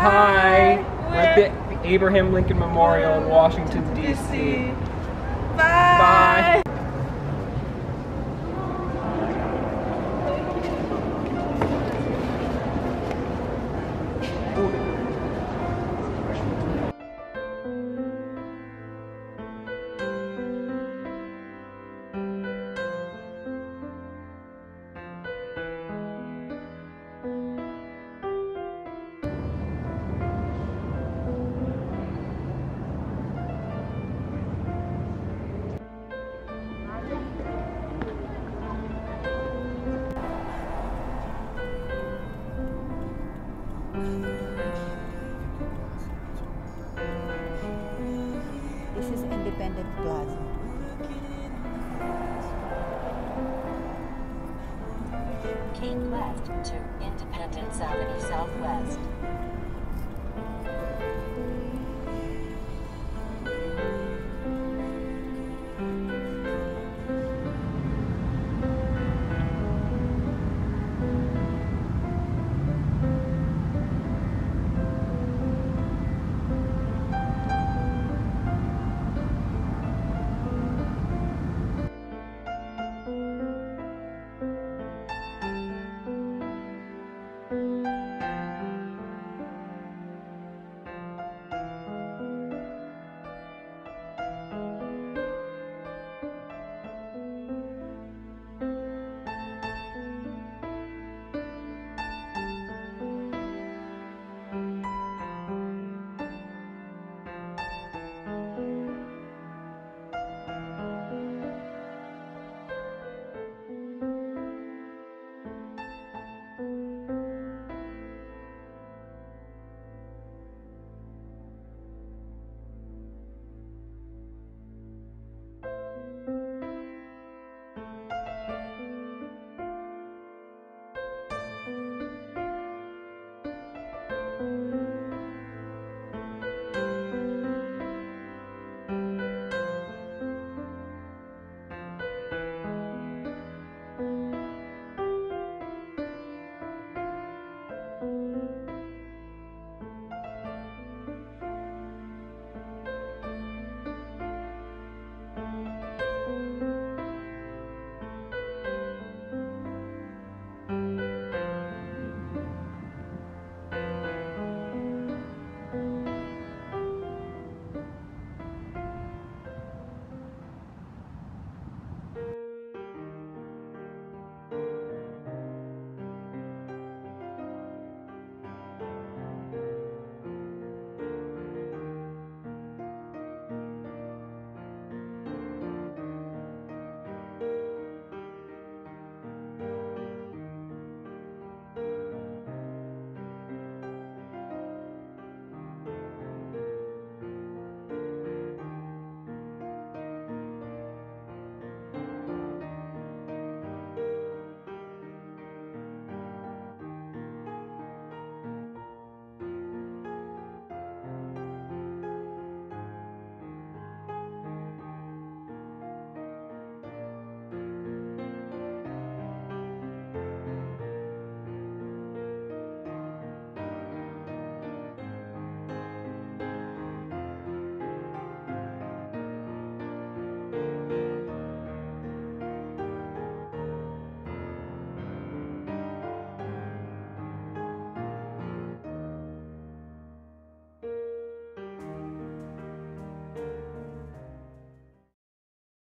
Hi. We're at the Abraham Lincoln Memorial in Washington, D.C. To Independence Avenue Southwest.